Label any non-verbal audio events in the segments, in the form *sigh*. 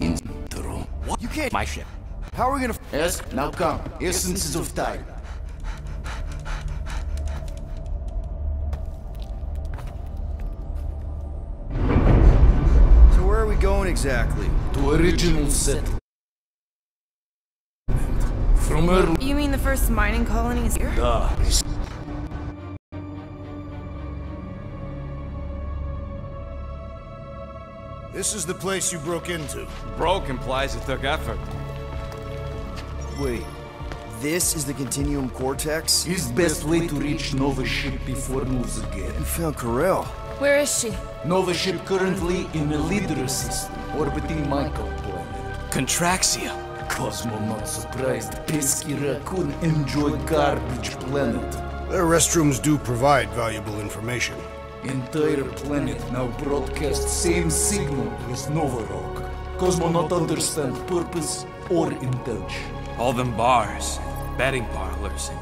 Intro. You can't. My ship. How are we gonna? Yes, now come. Essences of time. So where are we going exactly? To original settlement. From early... You mean the first mining colony is here? Ah, This is the place you broke into. Broke implies it took effort. Wait, this is the Continuum Cortex? His best way to reach Nova ship before moves again. You found Ko-Rel. Where is she? Nova ship currently in a leader system, orbiting Michael planet. Contraxia. Cosmo not surprised. Pesky raccoon enjoy garbage planet. Their restrooms do provide valuable information. Entire planet now broadcasts same signal as Nova Rock. Cosmo not understand purpose or intention. All them bars, betting parlors, and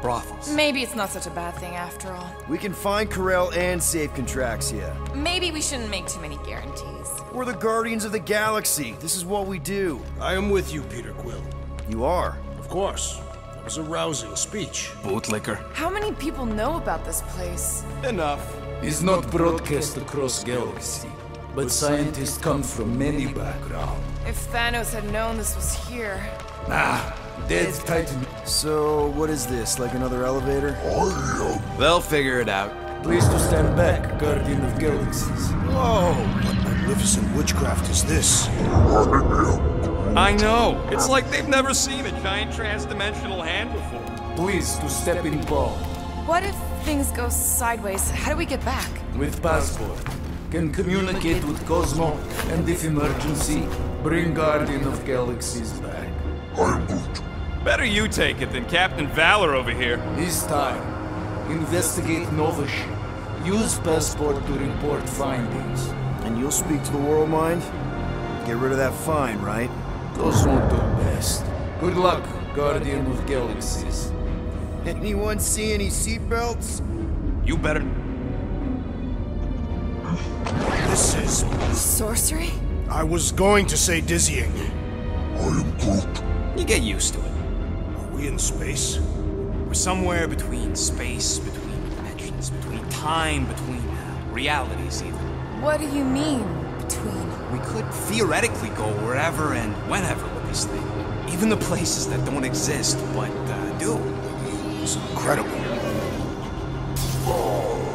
brothels. Maybe it's not such a bad thing after all. We can find Ko-Rel and save Contraxia. Maybe we shouldn't make too many guarantees. We're the Guardians of the Galaxy. This is what we do. I am with you, Peter Quill. You are. Of course. That was a rousing speech. Bootlicker. How many people know about this place? Enough. Is not broadcast across galaxy, but scientists come from many backgrounds. If Thanos had known this was here. Ah, dead Titan. So, what is this? Like another elevator? They'll figure it out. Please to stand back, Guardian of Galaxies. Whoa! What magnificent witchcraft is this? I know. It's like they've never seen a giant transdimensional hand before. Please to step in ball. What if things go sideways? How do we get back? With passport. Can communicate with Cosmo, and if emergency, bring Guardian of Galaxies back. I'm good. Better you take it than Captain Valor over here. This time, investigate Nova ship. Use passport to report findings. And you'll speak to the World Mind? Get rid of that fine, right? Cosmo do best. Good luck, Guardian of Galaxies. Anyone see any seatbelts? You better. This is. Sorcery? I was going to say dizzying. I am Groot. You get used to it. Are we in space? We're somewhere between space, between dimensions, between time, between realities, even. What do you mean, between? We could theoretically go wherever and whenever with this thing. Even the places that don't exist, but uh, do. It's incredible.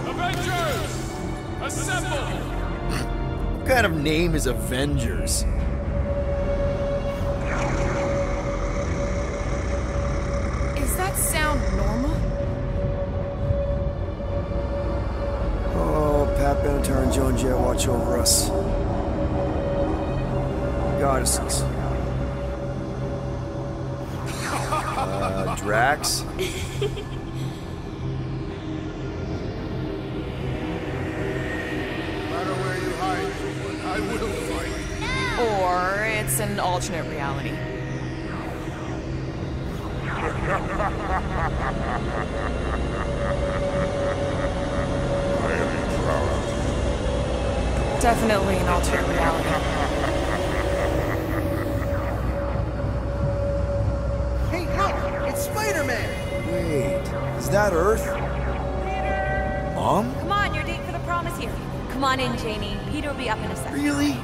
Avengers! Assemble! What kind of name is Avengers? Is that sound normal? Oh, Pat Benatar and Joan Jett watch over us. I will fight. Or it's an alternate reality. *laughs* Definitely an alternate reality. Is that Earth? Mom? Come on, your date for the prom is here. Come on in, Janie. Peter will be up in a second. Really?